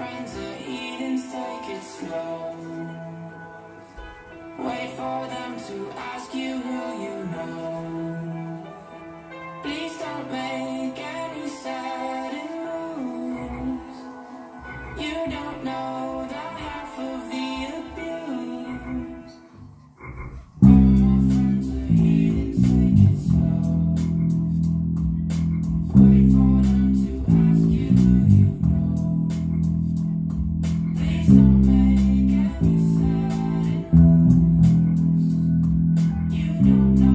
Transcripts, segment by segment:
friends are eating steak, it's slow. don't know.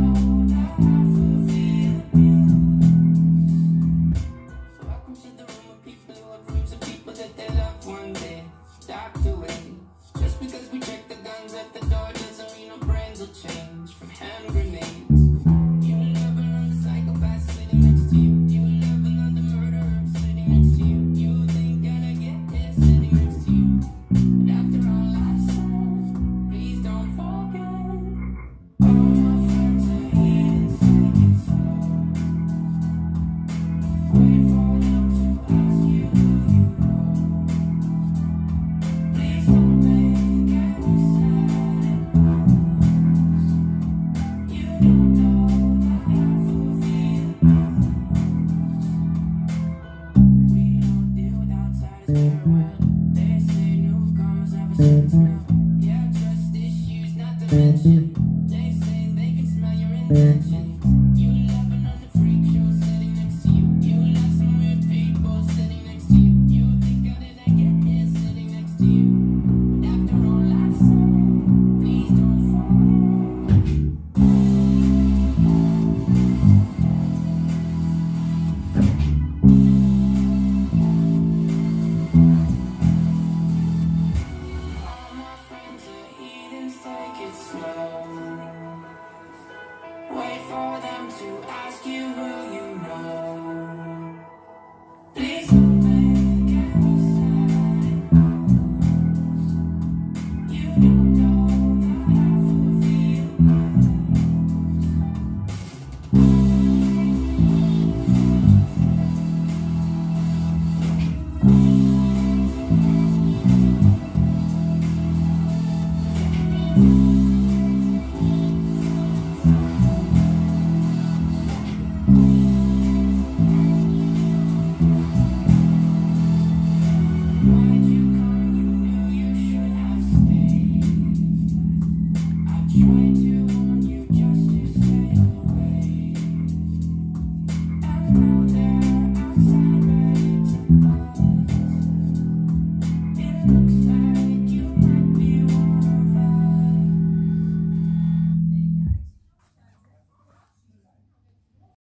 Thank you. Thank you.